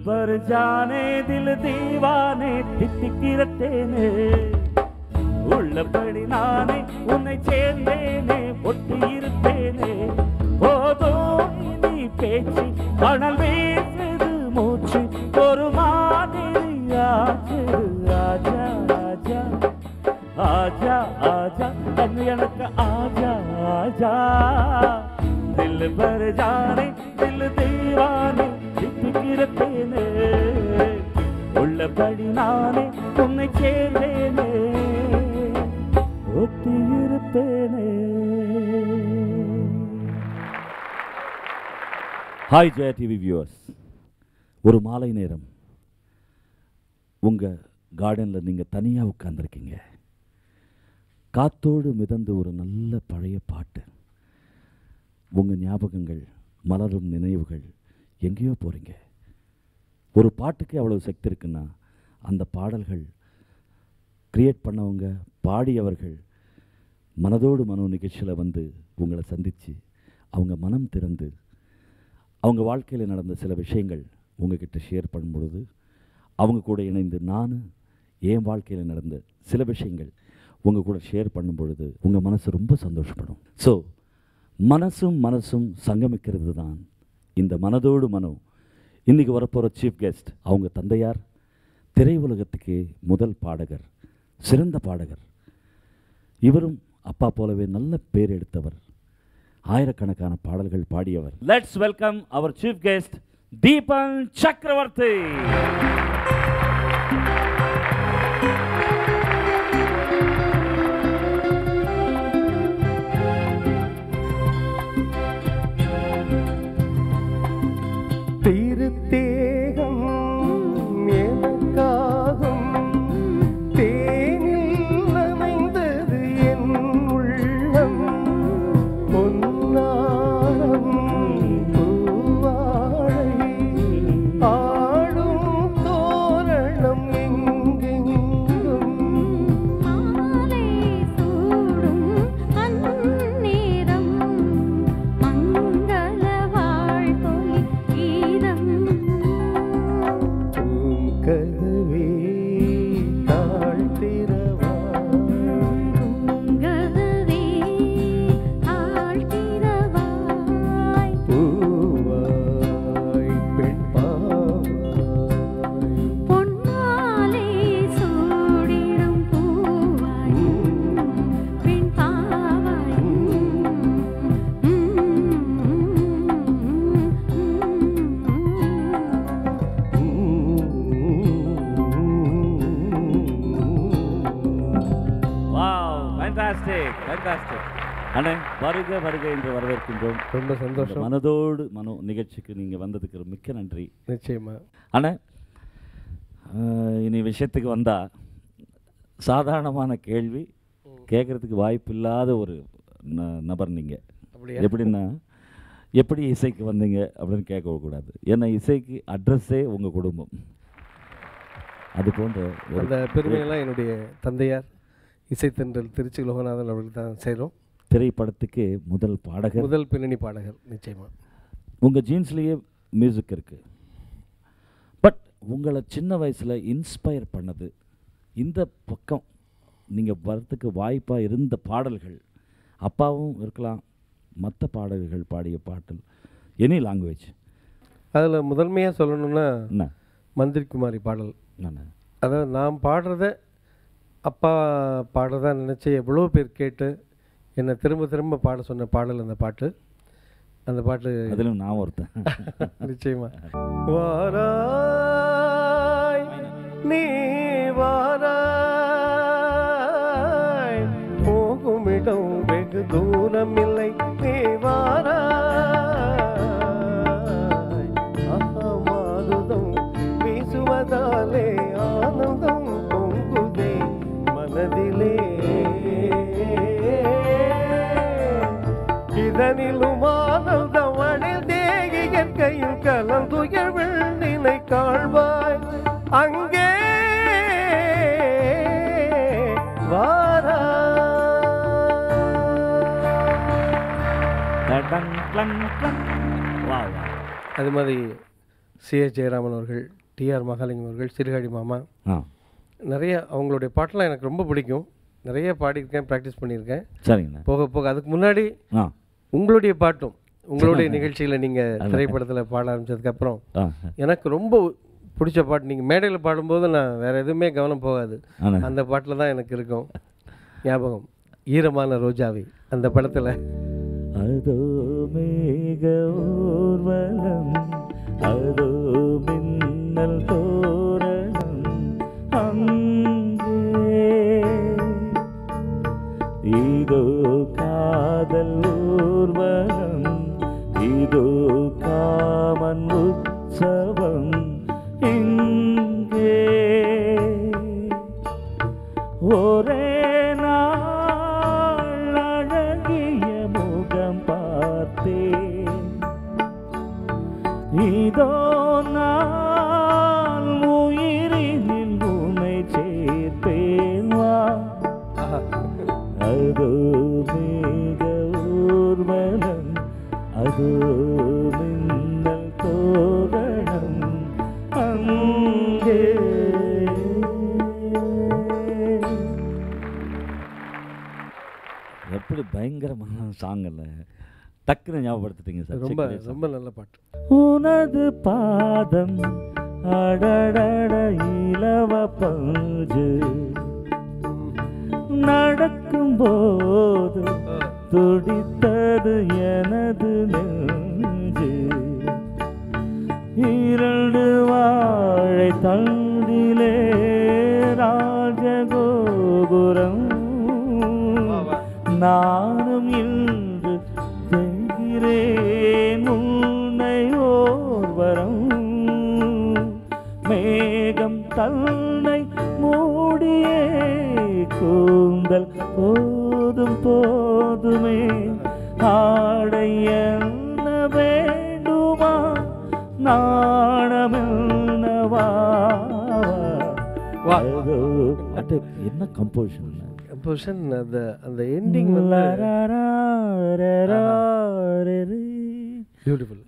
पर जाने दिल दीवाने हित की रटे ஹாய் ஜெயா டிவி வியூவர்ஸ் ஒரு மாலை நேரம். உங்கள் கார்டனில் நீங்கள் தனியாக உட்காந்துருக்கீங்க காத்தோடு மிதந்து ஒரு நல்ல பழைய பாட்டு. உங்கள் ஞாபகங்கள் மலரும் நினைவுகள் எங்கேயோ போகிறீங்க ஒரு பாட்டுக்கு அவ்வளோ சக்தி இருக்குன்னா அந்த பாடல்கள் க்ரியேட் பண்ணவங்க பாடியவர்கள் மனதோடு மனோ நிகழ்ச்சியில் வந்து உங்களை சந்தித்து அவங்க மனம் திறந்து அவங்க வாழ்க்கையில் நடந்த சில விஷயங்கள் உங்ககிட்ட ஷேர் பண்ணும் பொழுது அவங்க கூட இணைந்து நான் என் வாழ்க்கையில் நடந்த சில விஷயங்கள் உங்கள் கூட ஷேர் பண்ணும் பொழுது உங்கள் மனசு ரொம்ப சந்தோஷப்படும். ஸோ மனசும் மனசும் சங்கமிக்கிறது தான் இந்த மனதோடு மனோ இன்றைக்கி வரப்போகிற சீஃப் கெஸ்ட் அவங்க தந்தையார் திரையுலகத்துக்கு முதல் பாடகர் சிறந்த பாடகர். இவரும் அப்பா போலவே நல்ல பேர் எடுத்தவர் ஆயிரக்கணக்கான பாடல்கள் பாடியவர். லெட்ஸ் வெல்கம் அவர் சீஃப் கெஸ்ட் தீபன் சக்கரவர்த்தி ரொம்ப சந்தோஷம். மனதோடு மனோ நிகழ்ச்சிக்கு நீங்கள் வந்ததுக்கு மிக்க நன்றி. நிச்சயமா. அண்ணே அஹ், இனி விஷயத்துக்கு வந்தால் சாதாரணமான கேள்வி கேட்குறதுக்கு வாய்ப்பு இல்லாத ஒரு நபர் நீங்கள் எப்படின்னா எப்படி இசைக்கு வந்தீங்க அப்படின்னு கேட்கக்கூடாது ஏன்னா இசைக்கு அட்ரஸே உங்கள் குடும்பம். அது போன்ற அந்த பெருமையெல்லாம் என்னுடைய தந்தையார் இசைத்தன்றல் திருச்சி லோகநாதன் அவர்களுக்கு தான் சேரும் திரைப்படத்துக்கு முதல் பாடகர். முதல் பின்னணி பாடகர் நிச்சயமா. உங்கள் ஜீன்ஸ்லேயே மியூசிக் இருக்குது பட் உங்களை சின்ன வயசில் இன்ஸ்பயர் பண்ணது இந்த பக்கம். நீங்கள் வரத்துக்கு வாய்ப்பாக இருந்த பாடல்கள். அப்பாவும் இருக்கலாம் மற்ற பாடகர்கள் பாடிய பாட்டல். எனி லாங்குவேஜ் அதில் முதன்மையாக சொல்லணும்னா என்ன? மந்திரி குமாரி பாடல். நான் அதாவது நான் பாடுறத அப்பா பாடுறதா நினச்சி எவ்வளோ பேர் கேட்டு என்னை திரும்ப திரும்ப பாட சொன்ன பாடல் அந்த பாட்டு. அந்த பாட்டு அதிலும் நான் ஒருத்தன். நிச்சயமா. வாராய் நீ கலந்துயர் வெள்ளினை காழ்வாய் அங்கே வாரா. அது மாதிரி சிஎஸ் ஜெயராமன் அவர்கள் டிஆர் மகாலிங்கம் அவர்கள் சிறுகாடி மாமா. நிறைய அவங்களுடைய பாட்டெலாம் எனக்கு ரொம்ப பிடிக்கும். நிறைய பாடியிருக்கேன் ப்ராக்டிஸ் பண்ணியிருக்கேன். சரிங்கண்ணா. போக போக அதுக்கு முன்னாடி உங்களுடைய பாட்டும். உங்களுடைய நிகழ்ச்சியில் நீங்கள் திரைப்படத்தில் பாட ஆரம்பிச்சதுக்கப்புறம் ஆ. எனக்கு ரொம்ப பிடிச்ச பாட்டு நீங்கள் மேடையில் பாடும்போது நான் வேறு எதுவுமே கவனம் போகாது. அந்த பாட்டில் தான் எனக்கு இருக்கும். ஞாபகம். ஈரமான ரோஜாவை அந்த படத்தில். அதோ மேக ஊர்வலம் அதோ மின்னல் தோரணம் அங்கே. இதோ காதல் இதோ காமன் உற்சவம் இங்கே ஒரே மின்னல் தோரணம் அங்கே. எப்படி பயங்கரமான சாங் இல்ல டக்குன்னு ஞாபகப்படுத்திட்டீங்க சார்? ரொம்ப ரொம்ப நல்ல பாட்டு. உனது பாதம் அடடட இலவ பஞ்சு. நடக்கும்போது துடித்தது எனது நெஞ்சு. இரண்டு வாழை தண்டிலே ராஜகோபுரம். நானும் இன்று செய்கிறேன் உன்னை ஓர்வரம். மேகம் தன்னை கம்போசிஷன் பொசிஷன் அந்த அந்த எண்டிங் பியூட்டிஃபுல்.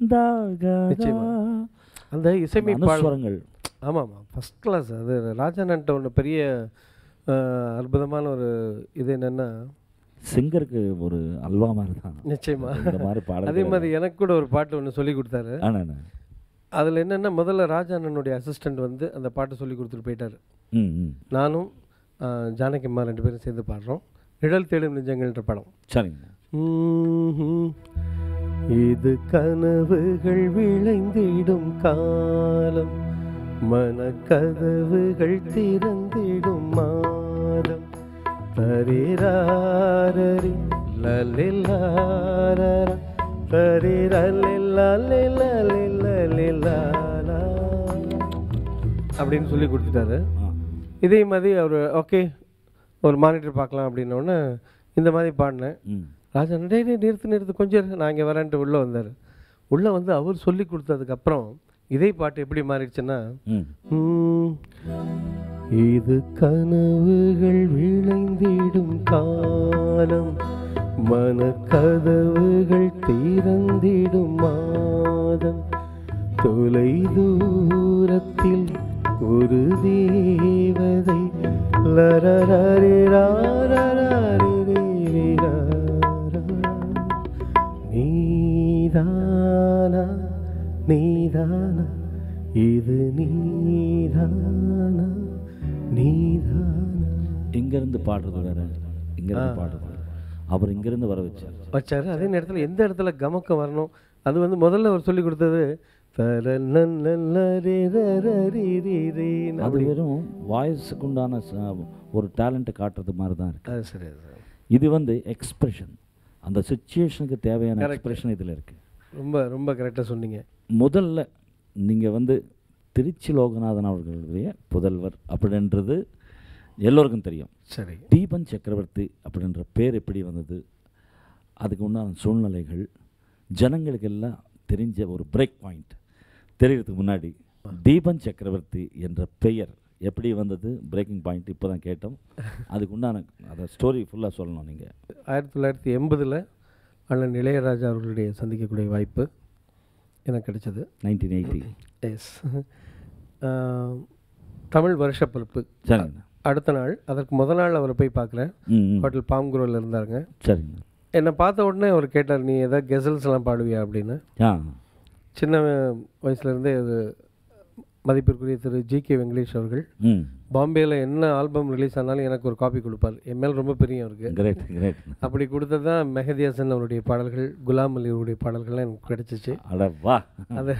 அந்த இசையமைப்பாளர் அனுஸ்வரங்கள் ஆமாம் ஆமாம் ஃபஸ்ட் கிளாஸ் அது ராஜானன்ட்ட ஒன்று பெரிய அற்புதமான ஒரு இது என்னென்னா சிங்கருக்கு ஒரு அல்வா மாதிரி தான் நிச்சயமா இந்த மாதிரி பாடல் அதே மாதிரி எனக்கு கூட ஒரு பாட்டு ஒன்று சொல்லி கொடுத்தாரு அதில் என்னென்னா முதல்ல ராஜானனுடைய அசிஸ்டண்ட் வந்து அந்த பாட்டை சொல்லி கொடுத்துட்டு போயிட்டாரு நானும் ஜானகி அம்மா ரெண்டு பேரும் சேர்ந்து பாடுறோம். நிழல் தேடும் நெஞ்சங்கள்ன்ற படம். சரிங்க. இது கனவுகள் விளைந்திடும் காலம். மனக்கதவுகள் திறந்திடும் மாதம். தரிராரரி தரிரலிலாலிலாலிலாலிலாலா. அப்படின்னு சொல்லி கொடுத்துட்டாரு. இதே மாதிரி அவர் ஓகே ஒரு மானிட்டர் பார்க்கலாம் அப்படின்னோடனே இந்த மாதிரி பாடினேன். ராஜா டேய் நிறுத்து நிறுத்து கொஞ்சம் நான் இங்கே வரேன்ட்டு உள்ளே வந்தார். உள்ளே வந்து அவர் சொல்லி கொடுத்ததுக்கப்புறம் இதே பாட்டு எப்படி மாறிடுச்சுன்னா இது கனவுகள் விளைந்திடும் காலம் மனக்கதவுகள் திறந்திடும் மாதம் தொலை தூரத்தில் ஒரு தேவதை. நீதானா நீதானா இது நீதானா நீதானா. இங்கேருந்து பாடுறது வேற இங்கேருந்து பாடுறது. அவர் இங்கேருந்து வர வச்சார். வச்சாரு. அதே நேரத்தில் எந்த இடத்துல கமக்கம் வரணும் அது வந்து முதல்ல அவர் சொல்லி கொடுத்தது அப்படி. வெறும் வாய்ஸுக்கு உண்டான ஒரு டேலண்ட்டை காட்டுறது மாதிரி தான் இருக்கு அது சரி இது வந்து எக்ஸ்பிரஷன் அந்த சுச்சுவேஷனுக்கு தேவையான எக்ஸ்பிரஷன் இதில் இருக்கு ரொம்ப ரொம்ப கரெக்டாக சொன்னீங்க முதல்ல நீங்கள் வந்து திருச்சி லோகநாதன் அவர்களுடைய புதல்வர் அப்படின்றது எல்லோருக்கும் தெரியும் சரி தீபன் சக்கரவர்த்தி அப்படின்ற பேர் எப்படி வந்தது அதுக்கு உண்டான சூழ்நிலைகள் ஜனங்களுக்கு எல்லாம் தெரிஞ்ச ஒரு பிரேக் பாயிண்ட் தெரியறதுக்கு முன்னாடி தீபன் சக்கரவர்த்தி என்ற பெயர் எப்படி வந்தது? பிரேக்கிங் பாயிண்ட் இப்போ தான் கேட்டோம். அதுக்கு உண்டான அதை ஸ்டோரி ஃபுல்லாக சொல்லணும் நீங்கள் ஆயிரத்தி தொள்ளாயிரத்தி எண்பதில் அண்ணன் இளையராஜா அவர்களுடைய சந்திக்கக்கூடிய வாய்ப்பு எனக்கு கிடைச்சது. நைன்டீன் எயிட்டி எஸ் தமிழ் வருஷப்பிறப்பு. சரிங்க. அடுத்த நாள் அதற்கு முத நாள் அவரை போய் பார்க்குறேன். ஹோட்டல் பாம்குரோவில் இருந்தாருங்க. சரிங்க. என்னை பார்த்த உடனே அவர் கேட்டார் நீ எதாவது கெசல்ஸ்லாம் பாடுவியா? அப்படின்னு. ஆ. சின்ன வயசுலேருந்தே அது மதிப்பிற்குரிய திரு ஜி கே வெங்கடேஷ் அவர்கள். பாம்பேயில் என்ன ஆல்பம் ரிலீஸ் ஆனாலும் எனக்கு ஒரு காப்பி கொடுப்பார். என் மேல் ரொம்ப பிரியம் அவருக்கு. அப்படி கொடுத்தது தான் மெஹதி ஹசன் அவருடைய பாடல்கள் குலாம் அலி அவருடைய பாடல்கள்லாம் எனக்கு கிடச்சிச்சு. அது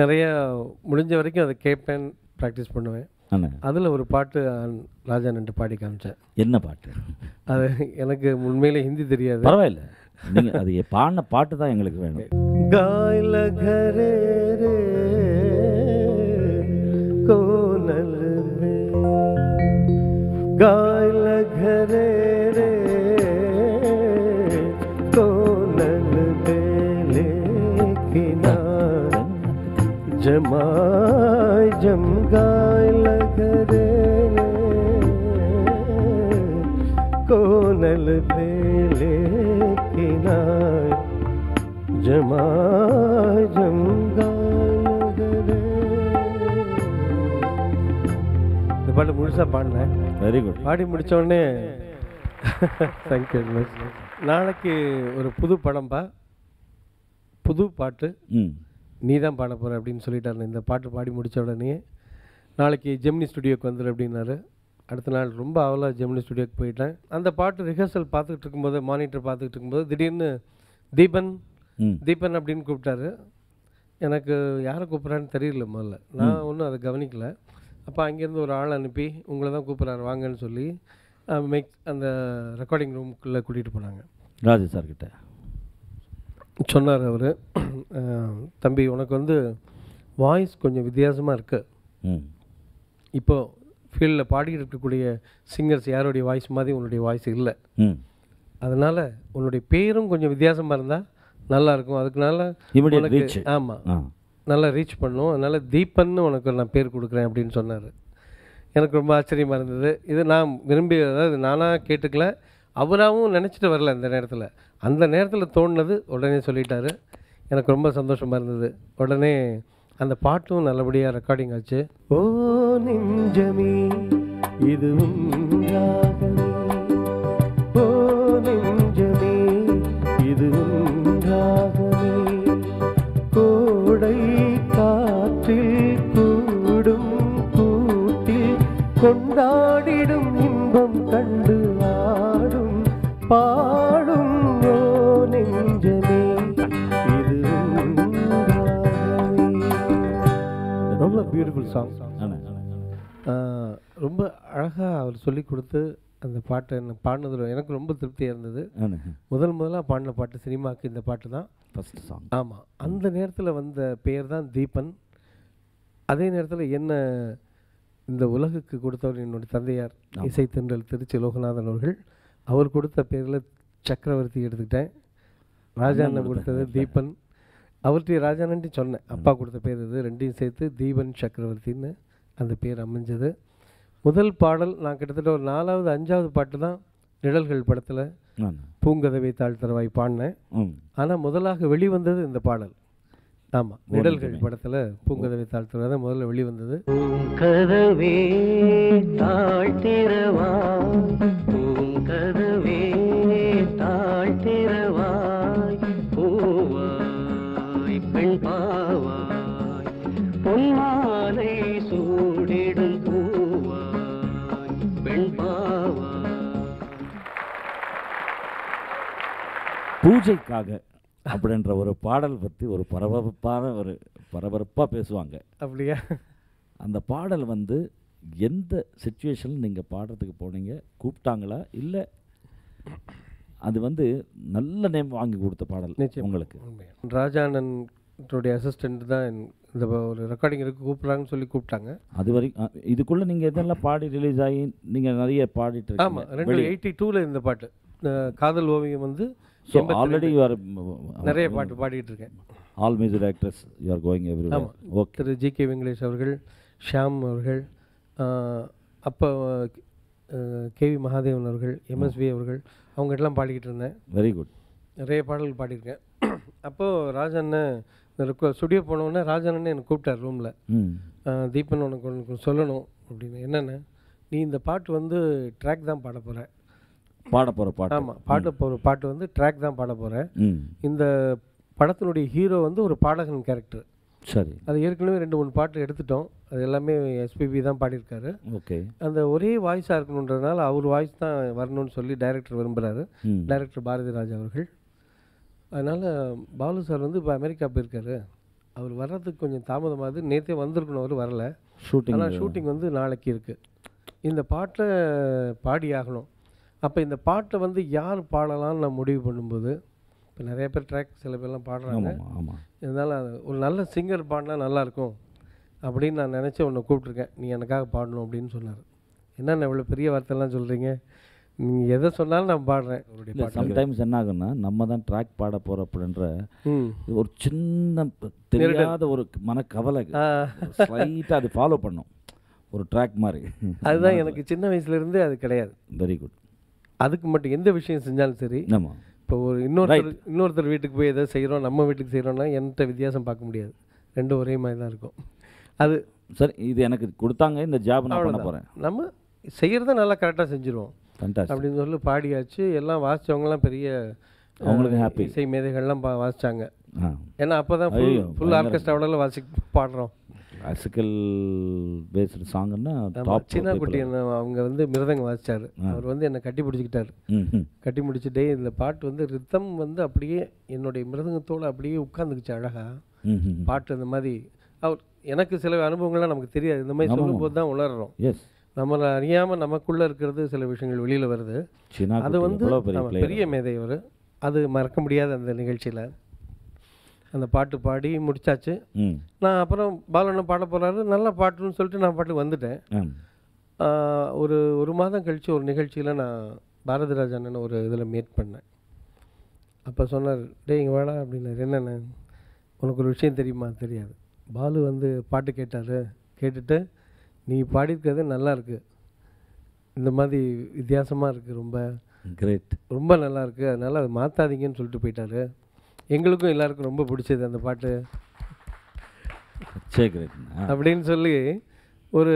நிறைய முடிஞ்ச வரைக்கும் அதை கேட்பேன் ப்ராக்டிஸ் பண்ணுவேன். அதில் ஒரு பாட்டு ராஜா நின்று பாடி காமிச்சேன். என்ன பாட்டு? அது எனக்கு உண்மையிலே ஹிந்தி தெரியாது. பரவாயில்ல. அது பாடின பாட்டு தான் எங்களுக்கு வேணும். गायल घरे रे कोनल में। गायल घरे रे कोनल बेले किनार जमाय जम गायल घरे रे कोनल बेले किनार ஜமாஜம் இந்த பாட்டு முழுசா பாடினேன் வெரி குட் பாடி முடித்தோடனே தேங்க்யூ மச் நாளைக்கு ஒரு புது படம்பா புது பாட்டு. நீ தான் பாட போகிற அப்படின்னு சொல்லிட்டாரு இந்த பாட்டு பாடி முடித்த உடனே நாளைக்கு ஜெமினி ஸ்டுடியோக்கு வந்துடு அப்படின்னாரு. அடுத்த நாள் ரொம்ப அவலாக ஜெமினி ஸ்டுடியோக்கு போயிட்டேன். அந்த பாட்டு ரிஹர்சல் பார்த்துக்கிட்டு இருக்கும்போது மானிட்டர் பார்த்துக்கிட்டு இருக்கும்போது திடீர்னு தீபன் தீபன் அப்படின்னு கூப்பிட்டாரு. எனக்கு யாரை கூப்பிட்றான்னு தெரியல முதல்ல. நான் ஒன்றும் அதை கவனிக்கல. அப்போ அங்கேருந்து ஒரு ஆள் அனுப்பி உங்களை தான் கூப்பிட்றாரு வாங்கன்னு சொல்லி மேக் அந்த ரெக்கார்டிங் ரூமுக்குள்ளே கூட்டிகிட்டு போனாங்க. ராஜு சார் கிட்ட. சொன்னார் அவர். தம்பி உனக்கு வந்து வாய்ஸ் கொஞ்சம் வித்தியாசமாக இருக்கு. ம். இப்போ ஃபீல்டில் பாடிட்டு இருக்கக்கூடிய சிங்கர்ஸ் யாருடைய வாய்ஸ் மாதிரி உன்னுடைய வாய்ஸ் இல்லை. அதனால் உன்னுடைய பேரும் கொஞ்சம் வித்தியாசமாக இருந்தால் நல்லா இருக்கும் அதுக்குனால reach. ஆமாம் நல்லா ரீச் பண்ணும். அதனால் தீபன்னு உனக்கு நான் பேர் கொடுக்குறேன் அப்படின்னு சொன்னார். எனக்கு ரொம்ப ஆச்சரியமாக இருந்தது. இது நான் விரும்பி அதாவது நானாக கேட்டுக்கல அவராகவும் நினச்சிட்டு வரல அந்த நேரத்தில். அந்த நேரத்தில் தோணுனது உடனே சொல்லிட்டாரு. எனக்கு ரொம்ப சந்தோஷமாக இருந்தது. உடனே அந்த பாட்டும் நல்லபடியாக ரெக்கார்டிங் ஆச்சு. ஓ நெஞ்சமே இது கொண்டாடிடும் இன்பம் கண்டு ஆடும் பாடும் ஓ நெஞ்சமே. இது உன்றாகவே. ரொம்ப பியூட்டிஃபுல் சாங். ரொம்ப அழகாக அவர் சொல்லி கொடுத்து அந்த பாட்டை எனக்கு பாடினது எனக்கு ரொம்ப திருப்தியாக இருந்தது. முதல் முதலாக பாடின பாட்டு சினிமாவுக்கு இந்த பாட்டு தான். ஃபஸ்ட் சாங் ஆமாம் அந்த நேரத்தில் வந்த பெயர் தான் தீபன். அதே நேரத்தில் என்ன இந்த உலகுக்கு கொடுத்தவர் என்னுடைய தந்தையார் இசைத்தென்றல் திருச்சி லோகநாதன் அவர்கள். அவர் கொடுத்த பேரில் சக்கரவர்த்தி எடுத்துக்கிட்டேன். ராஜாண்ணன் கொடுத்தது தீபன். அவர்கிட்ட ராஜானன்ட்டு சொன்னேன். அப்பா கொடுத்த பேர் இது. ரெண்டையும் சேர்த்து தீபன் சக்கரவர்த்தின்னு அந்த பேர் அமைஞ்சது. முதல் பாடல் நான் கிட்டத்தட்ட ஒரு நாலாவது அஞ்சாவது பாட்டு தான் நிழல்கள் படத்தில் பூங்கதவை தாழ்த்தரவாய் பாடினேன். ஆனால் முதலாக வெளிவந்தது இந்த பாடல். ஆமாம் நிழல்கள் படத்தில் பூங்கதவை தாழ்த்துறது தான் முதல்ல வெளிவந்தது. பூங்கதவே தாழ்த்திரவாய் பூங்கதவே தாழ்த்திரவாய் பூவாய் பெண் பாவாய் பொன்மாலை சூடிடும் பூவாய் பெண் பாவாய் பூஜைக்காக அப்படின்ற ஒரு பாடல் பற்றி ஒரு பரபரப்பான ஒரு பரபரப்பாக பேசுவாங்க. அப்படியா? அந்த பாடல் வந்து எந்த சுச்சுவேஷனில் நீங்கள் பாடுறதுக்கு போனீங்க? கூப்பிட்டாங்களா? இல்லை அது வந்து நல்ல நேம் வாங்கி கொடுத்த பாடல். உங்களுக்கு? உண்மையா. ராஜானன்னுடைய அசிஸ்டண்ட் தான் இந்த ஒரு ரெக்கார்டிங் இருக்கு. கூப்பிட்றாங்கன்னு சொல்லி கூப்பிட்டாங்க. அது வரைக்கும் இதுக்குள்ளே நீங்கள் எதெல்லாம் பாடி ரிலீஸ் ஆகி நீங்கள் நிறைய பாடிட்டு ஆமாம் ரெண்டு எயிட்டி டூவில் இந்த பாட்டு. காதல் ஓவியம் வந்து ஸோ 82 ஆல்ரெடி யூ ஆர் நிறைய பாட்டு பாடிட்டு இருக்கேன். All music directors you are going every okay Thiru G K Venkatesh அவர்கள் ஷியாம் அவர்கள் அப்போ கேவி மகாதேவன் அவர்கள் எம்எஸ்வி அவர்கள் அவங்க எல்லாம் பாடிக்கிட்டு இருந்தேன். வெரி குட் நிறைய பாடல்கள் பாடியிருக்கேன். அப்போது ராஜண்ணன் ஸ்டுடியோ போனோடனே ராஜண்ணன் எனக்கு கூப்பிட்டார் ரூமில் தீபன் உனக்கு உனக்கு சொல்லணும் அப்படின்னு. என்னென்ன? நீ இந்த பாட்டு வந்து ட்ராக் தான் பாட போகிற பாட போகிற பாட்டு. ஆமாம் பாட போகிற பாட்டு வந்து ட்ராக் தான் பாட போகிற ம். இந்த படத்தினுடைய ஹீரோ வந்து ஒரு பாடகன் கேரக்டர் சரி. அது ஏற்கனவே ரெண்டு மூணு பாட்டு எடுத்துட்டோம். அது எல்லாமே எஸ்பிபி தான் பாடியிருக்காரு. ஓகே. அந்த ஒரே வாய்ஸாக இருக்கணுன்றதுனால அவர் வாய்ஸ் தான் வரணும்னு சொல்லி டைரக்டர் விரும்புகிறாரு டைரக்டர் பாரதி ராஜ் அவர்கள். அதனால் பாலு சார் வந்து இப்போ அமெரிக்கா போயிருக்காரு. அவர் வர்றதுக்கு கொஞ்சம் தாமதமாகுது நேற்றே வந்திருக்கணும் அவர் வரல. ஷூட்டிங் ஆனால் ஷூட்டிங் வந்து நாளைக்கு இருக்குது இந்த பாட்டை பாடி ஆகணும். அப்போ இந்த பாட்டை வந்து யார் பாடலாம்னு நான் முடிவு பண்ணும்போது இப்போ நிறைய பேர் ட்ராக் சில பேர்லாம் பாடுறாங்க. ஆமாம் ஆமாம் இருந்தாலும் அது ஒரு நல்ல சிங்கர் பாடினா நல்லாயிருக்கும் அப்படின்னு நான் நினச்சி உன்னை கூப்பிட்ருக்கேன் நீ எனக்காக பாடணும் அப்படின்னு சொன்னார். என்னென்ன இவ்வளோ பெரிய வார்த்தைலாம் சொல்கிறீங்க நீங்கள் எதை சொன்னாலும் நான் பாடுறேன். சம்டைம்ஸ் என்ன ஆகும்னா நம்ம தான் ட்ராக் பாட போகிறோம் அப்படின்ற ஒரு சின்ன தெரியாத ஒரு மனக்கவலை. ஸ்லைட்டாக அது ஃபாலோ பண்ணும். ஒரு ட்ராக் மாதிரி. அதுதான் எனக்கு சின்ன வயசுலேருந்தே அது கிடையாது. வெரி குட் அதுக்கு மட்டும் எந்த விஷயம் செஞ்சாலும் சரி ஆமாம் இப்போ ஒரு இன்னொருத்தர் இன்னொருத்தர் வீட்டுக்கு போய் எதோ செய்கிறோம் நம்ம வீட்டுக்கு செய்கிறோம்னா என்கிட்ட வித்தியாசம் பார்க்க முடியாது. ரெண்டும் ஒரே மாதிரி தான் இருக்கும். அது சரி இது எனக்கு கொடுத்தாங்க இந்த ஜாப் நான் பண்ண போகிறேன் நம்ம செய்கிறத நல்லா கரெக்டாக செஞ்சுருவோம். அப்படின்னு சொல்லி பாடியாச்சு எல்லாம் வாசிச்சவங்கலாம் பெரிய அவங்களுக்கு happy. இசை மேதைகள்லாம் பா வாசிச்சாங்க. ஆ ஏன்னா அப்போ தான் ஃபுல் பயங்கர. ஆர்கெஸ்ட்ராவோட வாசி பாடுறோம். கிளாசிக்கல் பேஸ்டு சாங்குன்னா சின்ன குட்டி என்ன அவங்க வந்து மிருதங்க வாசிச்சாரு. அவர் வந்து என்னை கட்டி பிடிச்சிக்கிட்டாரு. கட்டி முடிச்சுட்டே இந்த பாட்டு வந்து ரித்தம் வந்து அப்படியே என்னுடைய மிருதங்கத்தோடு அப்படியே உட்காந்துக்குச்சு அழகா. ம் ம் பாட்டு இந்த மாதிரி. அவர் எனக்கு சில அனுபவங்கள்லாம் நமக்கு தெரியாது. இந்த மாதிரி சொல்லும்போது தான் உணர்றோம். எஸ் நம்மளை அறியாமல் நமக்குள்ளே இருக்கிறது சில விஷயங்கள் வெளியில் வருது. அது வந்து பெரிய மேதை அவர் அது மறக்க முடியாத அந்த நிகழ்ச்சியில். அந்த பாட்டு பாடி முடிச்சாச்சு. நான் அப்புறம் பாலண்ணன் பாட போகிறாரு நல்ல பாட்டுன்னு சொல்லிட்டு நான் பாட்டுக்கு வந்துட்டேன். ஒரு ஒரு மாதம் கழித்து ஒரு நிகழ்ச்சியில் நான் பாரதிராஜ் அண்ணன் ஒரு இதில் மீட் பண்ணேன். அப்போ சொன்னார் டேய் இங்கே வாடா அப்படின்னாரு. என்னென்ன உனக்கு ஒரு விஷயம் தெரியுமா? தெரியாது. பாலு வந்து பாட்டு கேட்டார். கேட்டுட்டு நீ பாடியிருக்கிறது நல்லா இருக்கு. இந்த மாதிரி வித்தியாசமாக இருக்குது ரொம்ப. கிரேட் ரொம்ப நல்லா இருக்குது அதனால் அதை மாற்றாதீங்கன்னு சொல்லிட்டு போயிட்டாரு. எங்களுக்கும் எல்லாருக்கும் ரொம்ப பிடிச்சது அந்த பாட்டு. அப்படின்னு சொல்லி ஒரு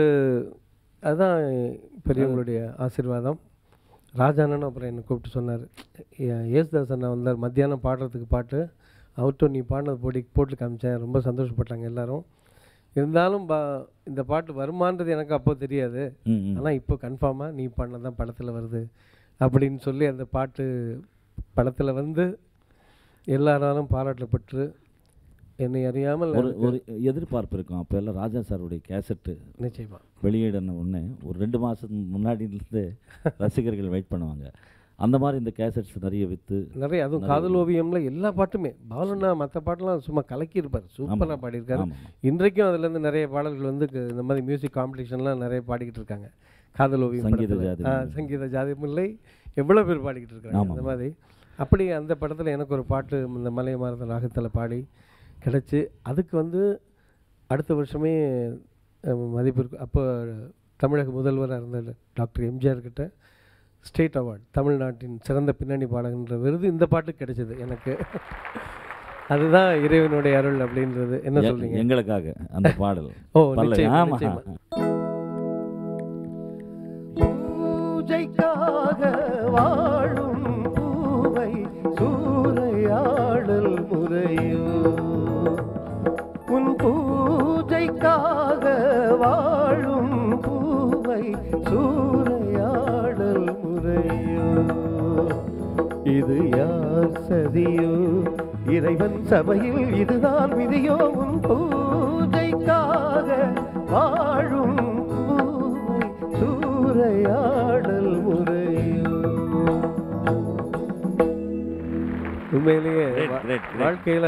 அதான் பெரியவங்களுடைய ஆசீர்வாதம். ராஜானன் அப்புறம் என்னை கூப்பிட்டு சொன்னார். ஏசுதாஸ் அண்ணா வந்தார் மத்தியானம் பாடுறதுக்கு பாட்டு. அவர்கிட்ட நீ பாடினது போட்டி போட்டு காமிச்சேன். ரொம்ப சந்தோஷப்பட்டாங்க எல்லாரும். இருந்தாலும் பா இந்த பாட்டு வருமானது எனக்கு அப்போ தெரியாது. ஆனால் இப்போ கன்ஃபார்மாக நீ பண்ணதான் தான் படத்தில் வருது. அப்படின்னு சொல்லி அந்த பாட்டு படத்தில் வந்து எல்லாராலும் பாராட்டப்பட்டு என்னை அறியாமல் ஒரு ஒரு எதிர்பார்ப்பு இருக்கும். அப்போ எல்லாம் ராஜா சாருடைய கேசட்டு நிச்சயமா. வெளியிடன உடனே ஒரு ரெண்டு மாதத்துக்கு முன்னாடியிலேருந்து ரசிகர்கள் வெயிட் பண்ணுவாங்க. அந்த மாதிரி இந்த கேசட்ஸ் நிறைய விற்று நிறைய அதுவும் காதல் ஓவியம்ல எல்லா பாட்டுமே. பாலுனா மற்ற பாட்டெல்லாம் சும்மா கலக்கியிருப்பார். சூப்பராக பாடியிருக்காரு. இன்றைக்கும் அதுலேருந்து நிறைய பாடல்கள் வந்து இந்த மாதிரி மியூசிக் காம்படிஷன்லாம் நிறைய பாடிக்கிட்டு இருக்காங்க. காதல் ஓவியம் சங்கீத. ஜாதி சங்கீத ஜாதி முல்லை எவ்வளோ பேர் பாடிக்கிட்டு இருக்காங்க. அந்த மாதிரி. அப்படி அந்த படத்தில் எனக்கு ஒரு பாட்டு இந்த மலை மாறத ராகத்தில் பாடி கிடச்சி. அதுக்கு வந்து அடுத்த வருஷமே மதிப்பிற்கு அப்போ தமிழக முதல்வராக இருந்த டாக்டர் எம்ஜிஆர் கிட்ட ஸ்டேட் அவார்ட் தமிழ்நாட்டின் சிறந்த பின்னணி பாடகன்ற விருது இந்த பாட்டுக்கு கிடைச்சது எனக்கு. அதுதான் இறைவனுடைய அருள் அப்படின்றது. என்ன சொல்றீங்க? எங்களுக்காக அந்த பாடல். ஓ. நிச்சயமா. யார் சதியோ இறைவன் சபையில் இதுதான் விதியோ உன் பூஜைக்காக வாழும் சூறையாடல் முறையோ. உண்மையிலேயே. வாழ்க்கையில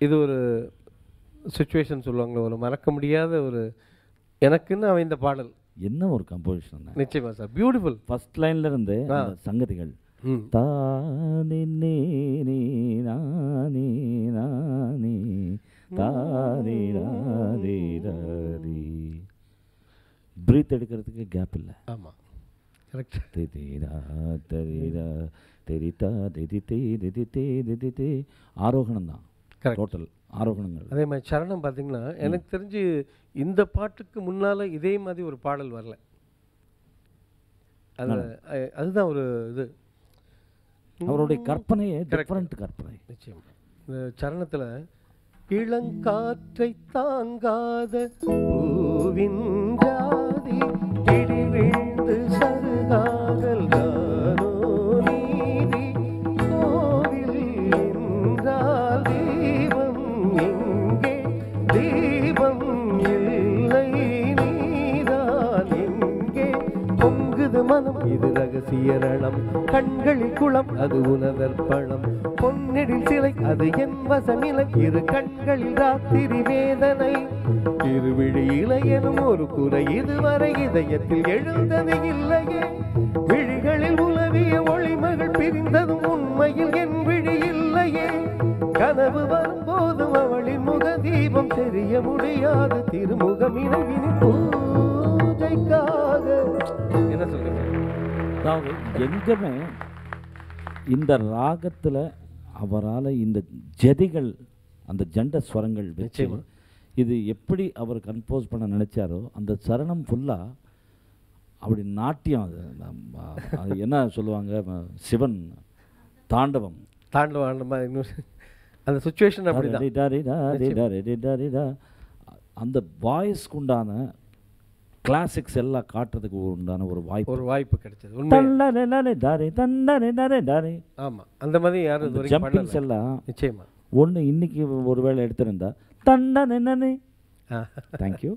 இது ஒரு சுச்சுவேஷன் சொல்லுவாங்க ஒரு மறக்க முடியாத ஒரு எனக்குன்னு அவன் இந்த பாடல். என்ன ஒரு கம்போசிஷன் நிச்சயமா சார் பியூட்டிஃபுல் ஃபர்ஸ்ட் லைன்ல இருந்து சங்கதிகள் தானே நீ நானே நானே தானே ராதே ராதே பிரீத் எடுக்கிறதுக்கு கேப் இல்லை ஆமாம் கரெக்ட் திதிரா தரிரா தெரித்தா திதித்தே திதித்தே திதித்தே ஆரோகணம் தான். டோட்டல் ஆரோகணங்கள் அதே மாதிரி சரணம் பார்த்தீங்கன்னா எனக்கு தெரிஞ்சு இந்த பாட்டுக்கு முன்னால் இதே மாதிரி ஒரு பாடல் வரல அது அதுதான் ஒரு இது அவருடைய கற்பனையே டிஃப்ரெண்ட் கற்பனை. நிச்சயம். இந்த சரணத்தில் இளங்காற்றை தாங்காத பூவின் ஜாதி மனம் இது ரகசிய ரணம். கண்களில் குளம். அது உனதர்ப்பணம் பொன்னெடில் சிலை. அது என் வசமிலை. இரு கண்களில் ராத்திரி வேதனை. திருவிழியில எனும் ஒரு குறை. இதுவரை இதயத்தில் எழுந்தது இல்லையே. விழிகளில் உலவிய ஒளிமகள் பிரிந்ததும் உண்மையில் என் விழி இல்லையே. கனவு வரும்போதும் அவளின் முக தீபம் தெரிய முடியாது. திருமுகம் இணைவின் பூஜைக்காக என்ன சொல்றீங்க அதாவது எங்கேயுமே இந்த ராகத்தில் அவரால் இந்த ஜதிகள் அந்த ஜண்ட ஸ்வரங்கள் வச்சு. இது எப்படி அவர் கம்போஸ் பண்ண நினைச்சாரோ அந்த சரணம் ஃபுல்லாக அப்படி நாட்டியம் அது. என்ன சொல்லுவாங்க? சிவன் தாண்டவம். தாண்டவம் அந்த சுச்சுவேஷன் அப்படிதான் டாரி டாரி டாரி டாரி டாரி டாரி டா. அந்த வாய்ஸ்க்கு உண்டான கிளாசிக்ஸ் எல்லாம் காட்டுறதுக்கு உண்டான ஒரு வாய்ப்பு. ஒரு வாய்ப்பு கிடைச்சது தண்டனை நனை டாரி தண்டனை நனை டாரி ஆமா. அந்த மாதிரி யாரும் ஜம்பிங்ஸ் பண்ணல. எல்லாம் நிச்சயமா. ஒன்று இன்னைக்கு ஒருவேளை எடுத்திருந்தா தண்டனை நனை. தேங்க்யூ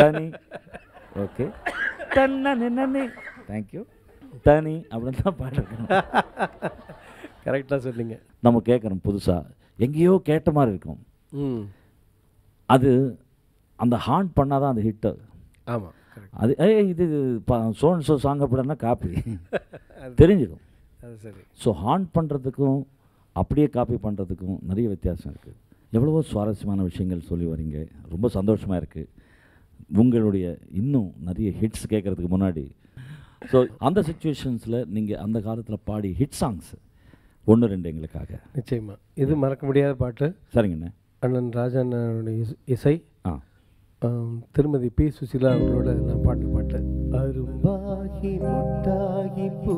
தனி. ஓகே தண்டனை நனை தேங்க்யூ தனி அப்படின்னு தான் பாடிருக்கணும். கரெக்டா சொன்னீங்க. நம்ம கேட்குறோம் புதுசாக எங்கேயோ கேட்ட மாதிரி இருக்கும். அது அந்த ஹாண்ட் பண்ணாதான் அந்த ஹிட்டு ஆமா. கரெக்ட் அது ஏய் இது சோன் சோ சாங் அப்படின்னா காப்பி தெரிஞ்சிடும். சரி. ஸோ ஹாண்ட் பண்ணுறதுக்கும் அப்படியே காப்பி பண்ணுறதுக்கும் நிறைய வித்தியாசம் இருக்குது எவ்வளவோ சுவாரஸ்யமான விஷயங்கள் சொல்லி வரீங்க. ரொம்ப சந்தோஷமாக இருக்குது உங்களுடைய இன்னும் நிறைய ஹிட்ஸ் கேட்குறதுக்கு முன்னாடி. ஸோ அந்த சுச்சுவேஷன்ஸில் நீங்கள் அந்த காலத்தில் பாடி ஹிட் சாங்ஸ் ஒன்று ரெண்டு எங்களுக்காக. நிச்சயமா. இது மறக்க முடியாத பாட்டு. சரிங்கண்ணே. அண்ணன் ராஜா அண்ணனுடைய இசை. திருமதி பி. சுசிலா அவர்களோட நான் பாட்டு பாட்டு அரும்பாகி முட்டாகி பூ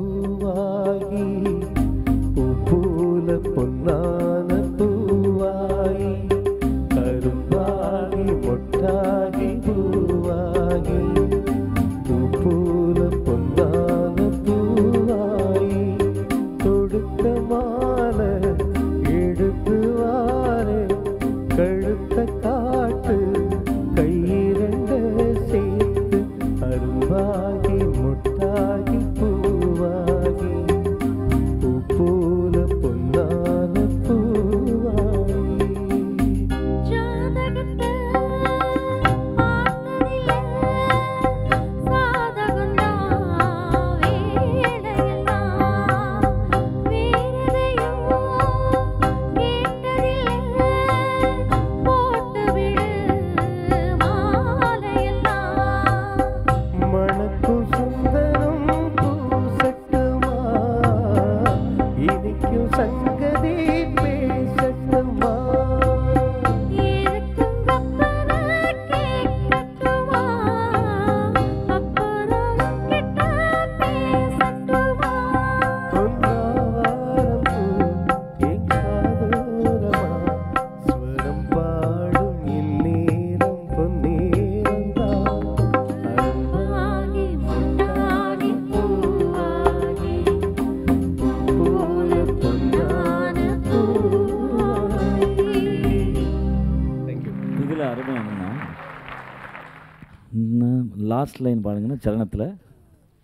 லாஸ்ட் லைன் பாருங்கன்னா சரணத்தில்